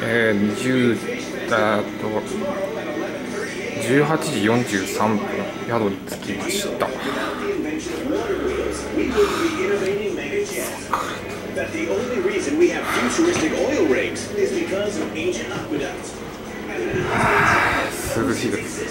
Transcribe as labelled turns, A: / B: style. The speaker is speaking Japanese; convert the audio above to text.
A: えー、20だと18時43分宿に着きました。涼しいです。